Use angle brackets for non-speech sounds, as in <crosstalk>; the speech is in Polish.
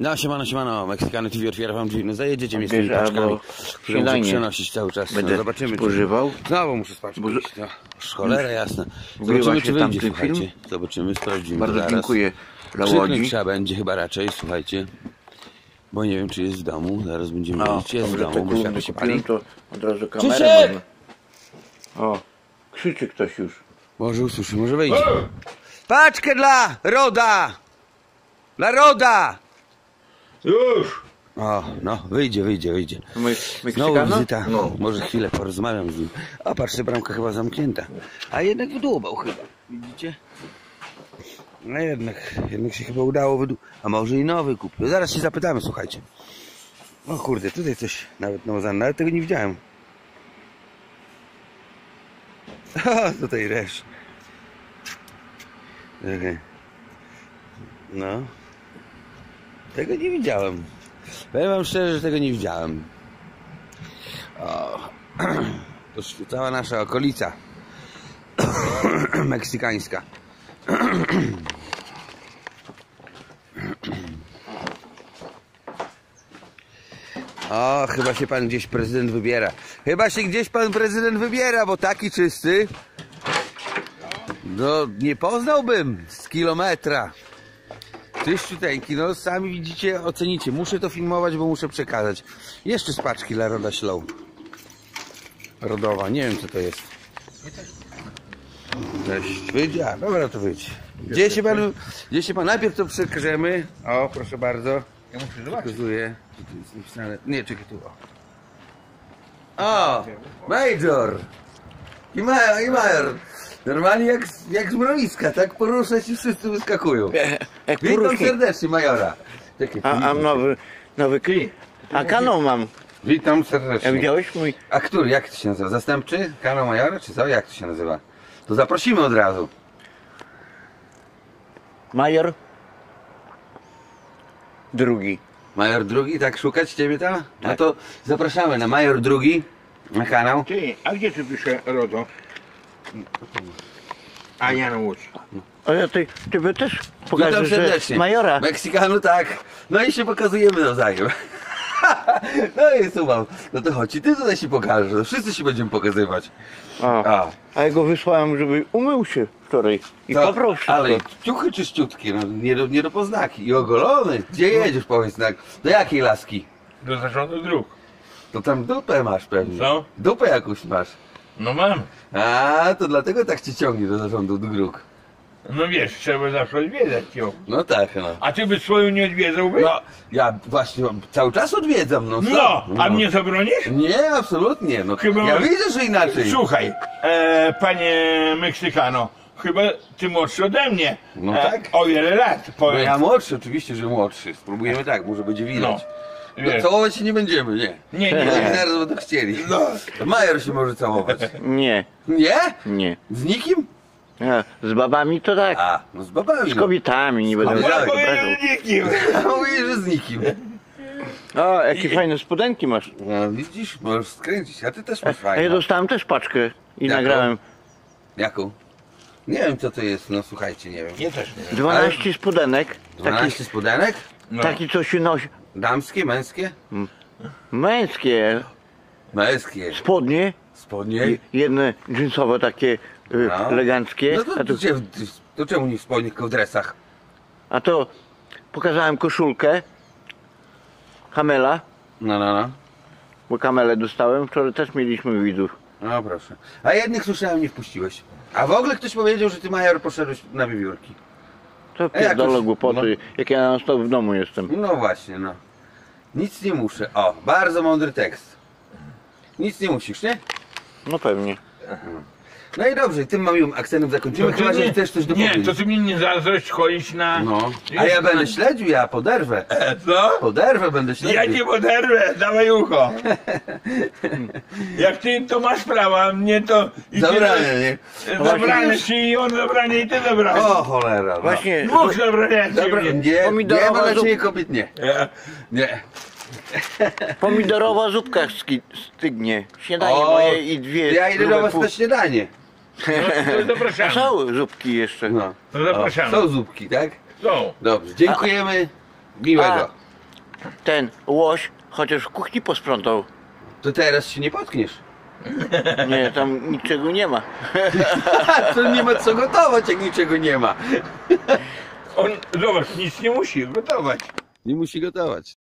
No siemano, siemano, Meksykany TV otwiera wam drzwi, no zajedziecie mnie z tymi paczkami, które muszę przenosić cały czas, no, będę zobaczymy. czy- spożywał. Znowu muszę spać, Bo- no, cholera jasna. Zobaczymy czy wyjdzie, słuchajcie. film? Zobaczymy, sprawdzimy Bardzo zaraz. dziękuję dla Krzyknąć Łodzi. trzeba będzie chyba raczej, słuchajcie. Bo nie wiem czy jest w domu, zaraz będziemy O, wiedzieć, jest w domu, światło się pali. to od razu kamerę Krzysiek! można. O, krzyczy ktoś już. Może usłyszy, może wyjdzie. Paczkę dla Roda! Dla Roda! Już! O, no, wyjdzie, wyjdzie, wyjdzie. Znowu Meksykano? wizyta. No. Może chwilę porozmawiam z nim. A patrzcie, bramka chyba zamknięta. A jednak wydłubał chyba. Widzicie? No jednak, jednak się chyba udało wydu... A może i nowy kupił. Zaraz się zapytamy, słuchajcie. O kurde, tutaj coś nawet nowozane, nawet tego nie widziałem. <laughs> O, tutaj resz. No. Tego nie widziałem. Powiem wam szczerze, że tego nie widziałem. O, <clears throat> to cała nasza okolica <clears throat> meksykańska. <clears throat> O, chyba się pan gdzieś prezydent wybiera. Chyba się gdzieś pan prezydent wybiera, bo taki czysty. No, nie poznałbym z kilometra. Czyściuteńki, no sami widzicie, ocenicie. Muszę to filmować, bo muszę przekazać. Jeszcze z paczki dla Roda Ślow. Rodowa, nie wiem co to jest. Cześć, wyjdzie? A, dobra, to wyjdzie. Gdzie się pan, gdzie się pan, najpierw to przekażemy. O, proszę bardzo. Ja muszę zobaczyć. Pokazuję. Co tu jest napisane? Nie, czekaj tu. O, o Major! I Major, i Major. Normalnie jak, z- jak z mrowiska, tak poruszać i wszyscy wyskakują. <laughs> Jak Witam serdecznie, Majora. Czekaj, A, a nowy, nowy klip. A kanał mam. Witam A serdecznie. widziałeś mój? A który, jak to się nazywa? Zastępczy? Kanał Majora, czy co? Jak to się nazywa? To zaprosimy od razu. Major? Drugi. Major drugi, tak szukać ciebie tam? No to zapraszamy na Major drugi, na kanał. Ty, a gdzie tu pisze RODO? A ja na Łódź. A ja ty, ty też Witam pokażesz, że. Majora. Meksykanu, tak. No i się pokazujemy nawzajem. <laughs> No i słucham, no to chodź, i ty tutaj się pokażesz, no wszyscy się będziemy pokazywać. O, A, a ja go wysłałem, żeby umył się wczoraj i poprał wszystko. ale ciuchy czyściutkie, no nie do, nie do poznaki. I ogolony. Gdzie jedziesz, powiedz, na, do jakiej laski? Do zarządu dróg. To tam dupę masz pewnie. Co? Dupę jakąś masz. No mam. A, to dlatego tak cię ciągnie do zarządu dróg. No wiesz, trzeba zawsze odwiedzać ją. No tak, no. A ty byś swoją nie odwiedzałby? No, ja właśnie cały czas odwiedzam, no. No, a mnie zabronisz? Nie, absolutnie. No, Chyba ja mam- widzę, że inaczej. Słuchaj, e, panie Meksykano, chyba ty młodszy ode mnie. No e, tak. O wiele lat, No powiem. ja młodszy, oczywiście, że młodszy. Spróbujemy tak, może będzie widać. No, Wiesz. całować się nie będziemy, nie. Nie, nie, No, nie. zaraz będą chcieli. No. Major się może całować. Nie, Nie? nie. Z nikim? A, z babami to tak. A, no z babami. Z No. kobietami nie będę kobietami. Tak obrażał. nikim. Ja mówię, że z nikim. O, jakie fajne spodenki masz. No widzisz, możesz skręcić, a ty też masz A ja fajną. dostałem też paczkę i Jaką? nagrałem. Jaką? Nie wiem co to jest, no słuchajcie, nie wiem. Ja też nie wiem. 12 spodenek. 12 Taki, spodenek? No. taki co się nosi. Damskie, męskie? Męskie Męskie. spodnie. Spodnie? Jedne jeansowe takie y, No. eleganckie. No to, a, to, gdzie- to czemu nie w spodniach, tylko w dresach? a to pokazałem koszulkę. Kamela. No, no, no. Bo kamelę dostałem. Wczoraj też mieliśmy widzów. No proszę. A jednych słyszałem nie wpuściłeś. A w ogóle ktoś powiedział, że ty Major poszedłeś na wiewiórki. To A pierdolę głupoty. Jak ja na stop w domu jestem. No właśnie, no. Nic nie muszę. O, bardzo mądry tekst. Nic nie musisz, nie? No pewnie. No i dobrze, tym małym akcentem zakończymy, chyba, że chcesz coś nie, dopowiedzieć. to ty mnie nie zazdrość chodzić na... No. A ja będę śledził, ja poderwę. E, Co? Poderwę będę śledził. Ja cię poderwę, dawaj ucho. Jak ty to masz prawa, a mnie to... i ty- Zabranie, nie? Zabrane ci i on zabranie i ty zabranie. O cholera. No. Właśnie Dwóch zabraniacie Dobra, mnie. nie, nie Pomidorowa ma zup- ciebie kobiet, nie. E, Nie. pomidorowa zupka ski- stygnie. Śniadanie O, moje i dwie. Ja idę do grube was pół- na śniadanie. No, to zapraszamy. Są zupki jeszcze. No. To zapraszamy. Są zupki, tak? Są. Dobrze, dziękujemy. Miłego. A, ten łoś chociaż w kuchni posprzątał. To teraz się nie potkniesz. Nie, tam niczego nie ma. <laughs> to nie ma co gotować, jak niczego nie ma. On, zobacz, nic nie musi gotować. Nie musi gotować.